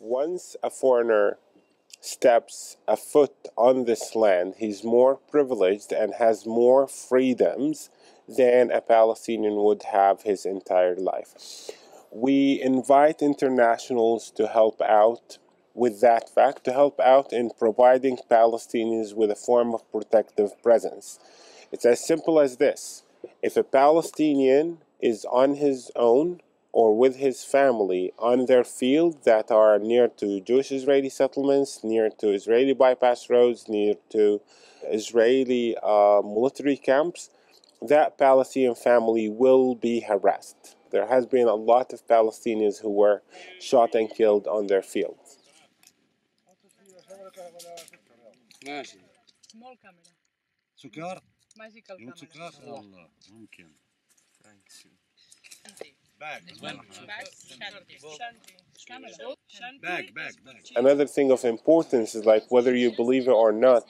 once a foreigner steps a foot on this land, he's more privileged and has more freedoms than a Palestinian would have his entire life. We invite internationals to help out with that fact, to help out in providing Palestinians with a form of protective presence. It's as simple as this if a Palestinian is on his own, or with his family on their field that are near to Jewish Israeli settlements, near to Israeli bypass roads, near to Israeli uh, military camps, that Palestinian family will be harassed. There has been a lot of Palestinians who were shot and killed on their fields. Small camera. سكر Magical يوم camera. سكر والله ممكن Back. Back, back, Another thing of importance is like whether you believe it or not,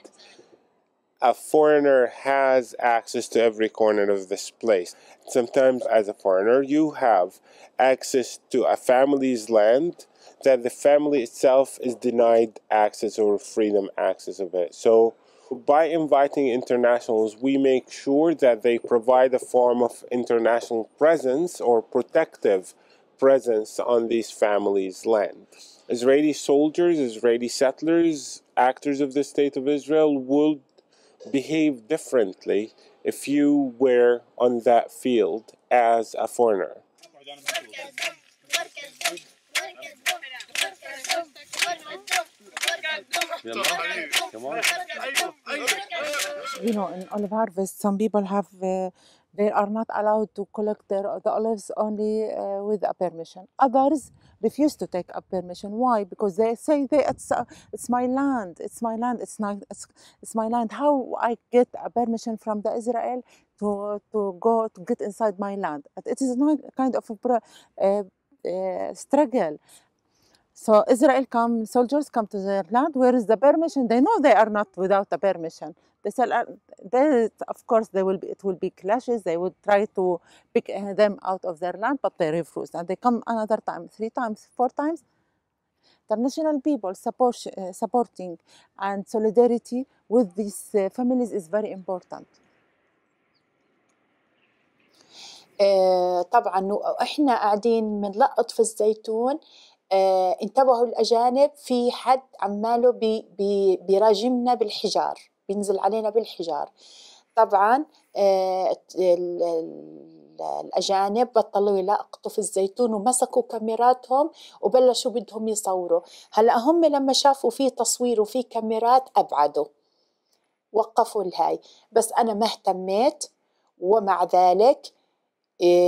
a foreigner has access to every corner of this place. Sometimes, as a foreigner, you have access to a family's land that the family itself is denied access or freedom access of it. So, by inviting internationals, we make sure that they provide a form of international presence or protective presence on these families' land. Israeli soldiers, Israeli settlers, actors of the state of Israel would behave differently if you were on that field as a foreigner. You know, in olive harvest, some people have uh, they are not allowed to collect their the olives only uh, with a permission. Others refuse to take a permission. Why? Because they say they it's uh, it's my land, it's my land, it's not it's, it's my land. How I get a permission from the Israel to to go to get inside my land? It is not kind of a uh, uh, struggle. So Israel come, soldiers come to their land. Where is the permission? They know they are not without a permission. They say, uh, they, of course, they will be, it will be clashes. They would try to pick uh, them out of their land, but they refuse. And they come another time, three times, four times. International people support, uh, supporting and solidarity with these uh, families is very important. آه، طبعا واحنا قاعدين بنلقط في الزيتون آه، انتبهوا الاجانب في حد عماله بي بي بيراجمنا بالحجار بينزل علينا بالحجار. طبعا آه، ال- ال- الأجانب بطلوا يلقطوا في الزيتون ومسكوا كاميراتهم وبلشوا بدهم يصوروا. هلأ هم لما شافوا في تصوير وفي كاميرات أبعدوا وقفوا الهاي. بس أنا ما اهتميت ومع ذلك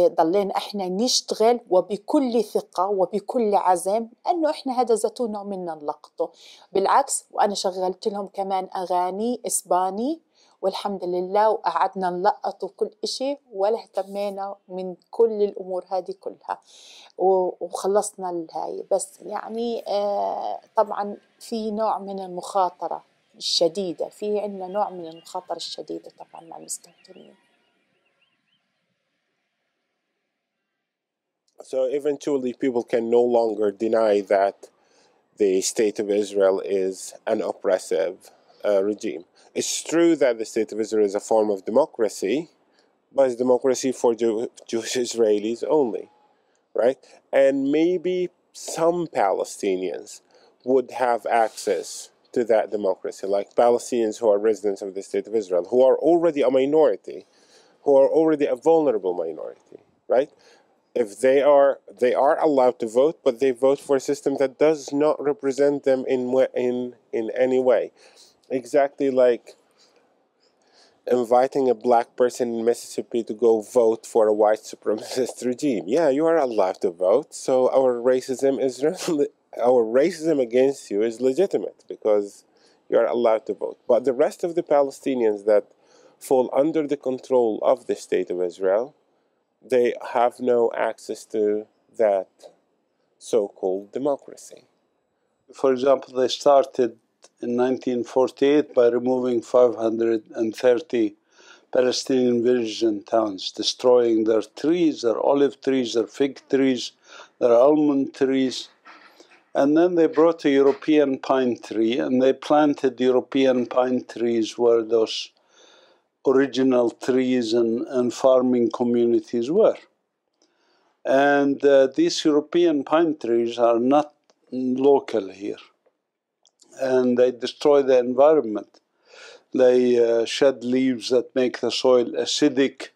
ضلينا إحنا نشتغل وبكل ثقة وبكل عزم أنه إحنا هذا زيتون منا نلقطه بالعكس وأنا شغلت لهم كمان أغاني إسباني والحمد لله وقعدنا نلقط وكل إشي ولا اهتمينا من كل الأمور هذه كلها. وخلصنا الهاي. بس يعني آه طبعا في نوع من المخاطرة الشديدة في عندنا نوع من المخاطرة الشديدة طبعا مع المستوطنين So eventually, people can no longer deny that the state of Israel is an oppressive uh, regime. It's true that the state of Israel is a form of democracy, but it's democracy for Jew- Jewish Israelis only, right? And maybe some Palestinians would have access to that democracy, like Palestinians who are residents of the state of Israel, who are already a minority, who are already a vulnerable minority, right? If they are they are allowed to vote, but they vote for a system that does not represent them in in in any way. Exactly like inviting a black person in Mississippi to go vote for a white supremacist regime. Yeah, you are allowed to vote. So our racism is our racism against you is legitimate because you are allowed to vote. But the rest of the Palestinians that fall under the control of the state of Israel they have no access to that so-called democracy. For example, they started in 1948 by removing 530 Palestinian villages and towns, destroying their trees, their olive trees, their fig trees, their almond trees, And then they brought a European pine tree and they planted European pine trees where those original trees and, and farming communities were. And uh, these European pine trees are not local here and they destroy the environment. They uh, shed leaves that make the soil acidic,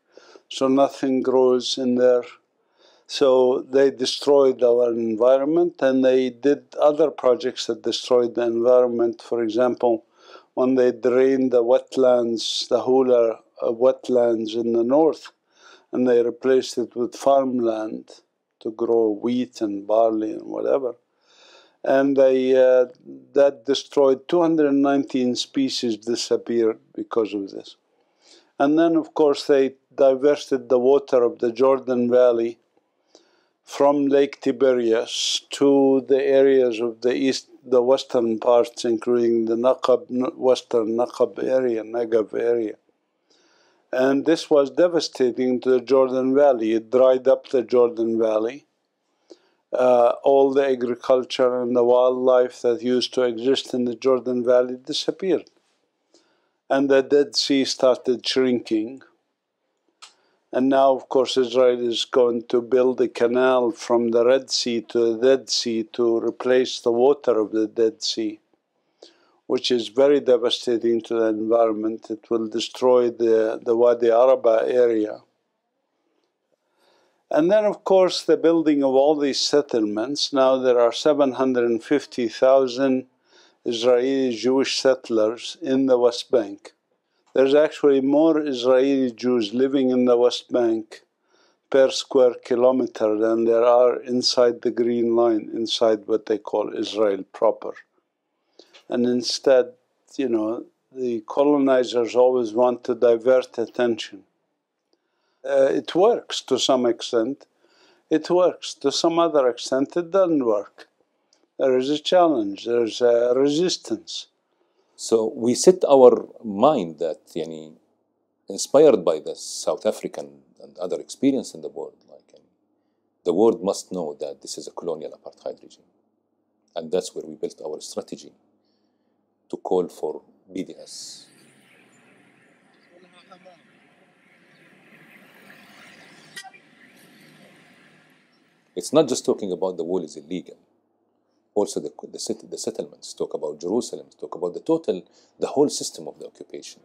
so nothing grows in there. So they destroyed our environment and they did other projects that destroyed the environment. For example, when they drained the wetlands, the Hula uh, wetlands in the north, and they replaced it with farmland to grow wheat and barley and whatever and they, uh, that destroyed 219 species disappeared because of this. And then of course they diverted the water of the Jordan Valley from Lake Tiberias to the areas of the east, the western parts, including the Naqab, western Naqab area, Negev area. And this was devastating to the Jordan Valley. It dried up the Jordan Valley uh, all the agriculture and the wildlife that used to exist in the Jordan Valley disappeared. And the Dead Sea started shrinking. And now, of course, Israel is going to build a canal from the Red Sea to the Dead Sea to replace the water of the Dead Sea, which is very devastating to the environment. It will destroy the, the Wadi Araba area and then, of course, the building of all these settlements. Now there are 750,000 Israeli Jewish settlers in the West Bank. There's actually more Israeli Jews living in the West Bank per square kilometer than there are inside the Green Line, inside what they call Israel proper. And instead, you know, the colonizers always want to divert attention uh, it works to some extent. It works. To some other extent, it doesn't work. There is a challenge, there's a resistance. So we set our mind that, yani, inspired by the South African and other experience in the world, like the world must know that this is a colonial apartheid regime. And that's where we built our strategy to call for BDS, It's not just talking about the wall is illegal. Also, the, the, the settlements talk about Jerusalem, talk about the total, the whole system of the occupation.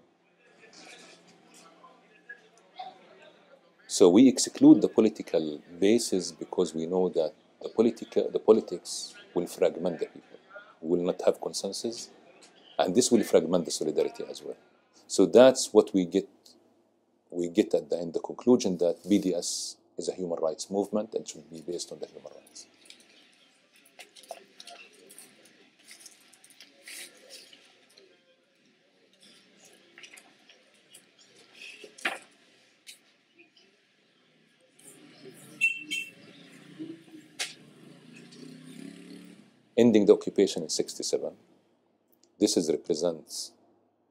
So we exclude the political basis because we know that the, politica, the politics will fragment the people, will not have consensus, and this will fragment the solidarity as well. So that's what we get. We get at the end the conclusion that BDS is a human rights movement and should be based on the human rights. Ending the occupation in 67, this is, represents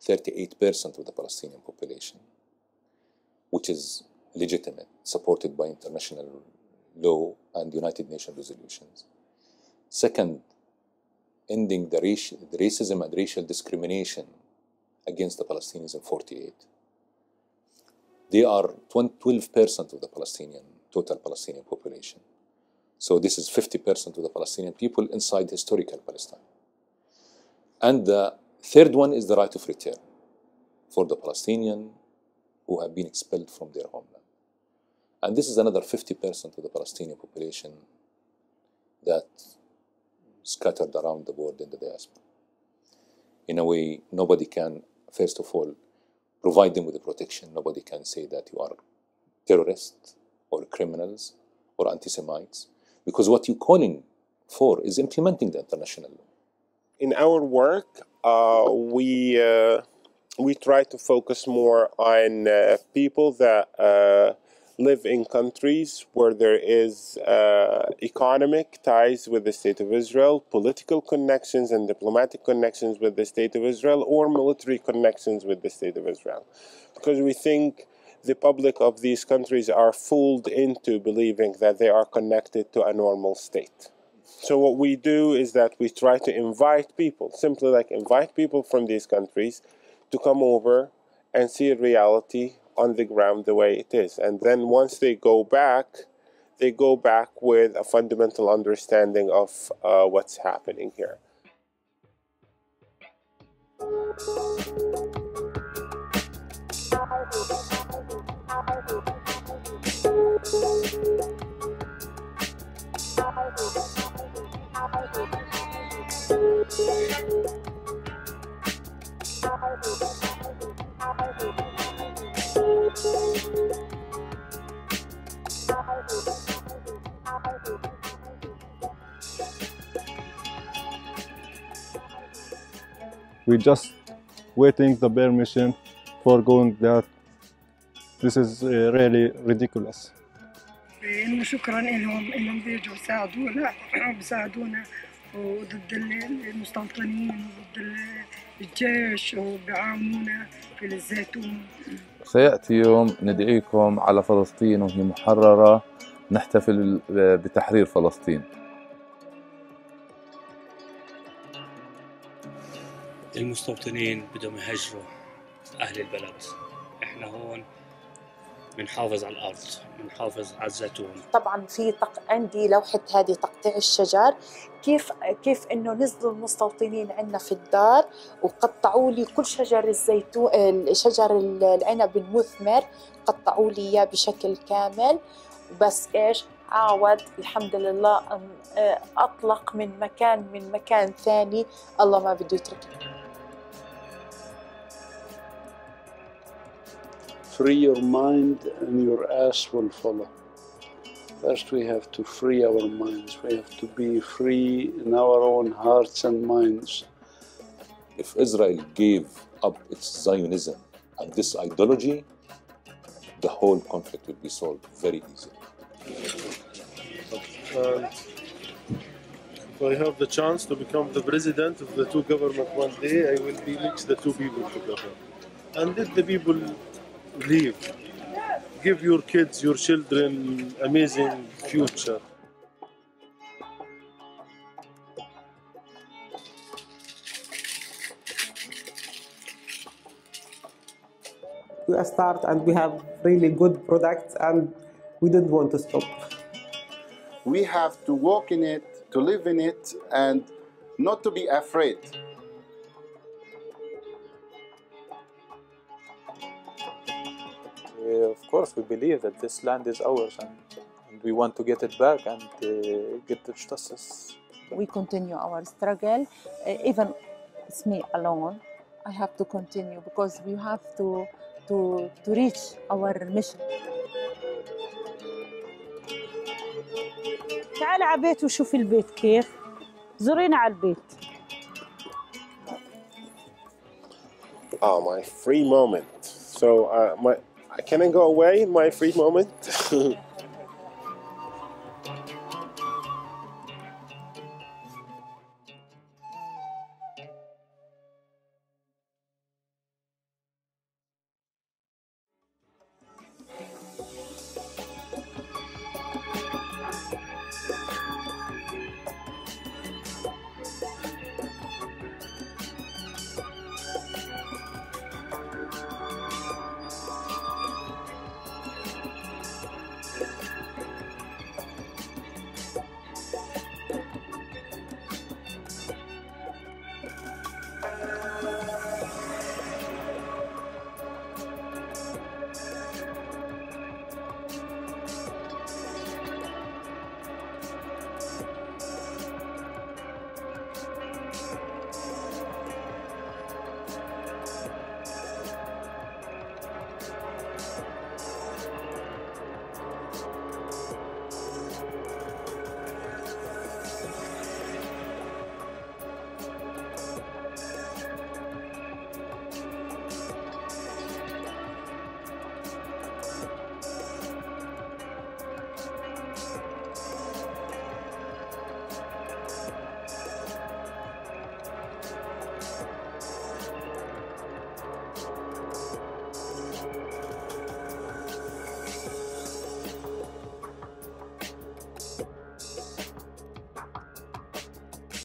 38% of the Palestinian population, which is legitimate, supported by international law and United Nations resolutions. Second, ending the, the racism and racial discrimination against the Palestinians in 48. They are 12% of the Palestinian, total Palestinian population. So this is 50% of the Palestinian people inside historical Palestine. And the third one is the right of return for the Palestinian who have been expelled from their homeland. And this is another 50% of the Palestinian population that scattered around the world in the diaspora. In a way, nobody can, first of all, provide them with the protection. Nobody can say that you are terrorists or criminals or anti-Semites, because what you're calling for is implementing the international law. In our work, uh, we uh, we try to focus more on uh, people that uh, live in countries where there is uh, economic ties with the State of Israel, political connections and diplomatic connections with the State of Israel, or military connections with the State of Israel. Because we think the public of these countries are fooled into believing that they are connected to a normal state. So what we do is that we try to invite people, simply like invite people from these countries to come over and see reality on the ground the way it is. And then once they go back, they go back with a fundamental understanding of uh, what's happening here. we just waiting the permission for going there. This is uh, really ridiculous. انه شكرا لهم انهم بيجوا يساعدونا بيساعدونا وضد المستوطنين وضد الجيش وبيعاونونا في الزيتون. سيأتي يوم ندعيكم على فلسطين وهي محررة نحتفل بتحرير فلسطين. المستوطنين بدهم يهجروا أهل البلد. إحنا هون بنحافظ على الأرض بنحافظ على الزيتون. طبعا في تق... عندي لوحة هذه تقطيع الشجر كيف كيف إنه نزلوا المستوطنين عندنا في الدار وقطعوا لي كل شجر الزيتون شجر العنب المثمر قطعوا لي إياه بشكل كامل. بس إيش؟ عاود الحمد لله أطلق من مكان من مكان ثاني. الله ما بده يتركني. Free your mind and your ass will follow. First, we have to free our minds. We have to be free in our own hearts and minds. If Israel gave up its Zionism and this ideology, the whole conflict would be solved very easily. And if I have the chance to become the president of the two government one day, I will be mix the two people together. And let the people live. Give your kids, your children, amazing future. We start and we have really good products and we don't want to stop. We have to walk in it, to live in it, and not to be afraid. of course, we believe that this land is ours and, and we want to get it back and uh, get the justice. We continue our struggle. Uh, even it's me alone. I have to continue because we have to to to reach our mission. تعالي على البيت وشوفي البيت كيف زورينا على البيت Oh, my free moment. So, uh, my can I go away in my free moment?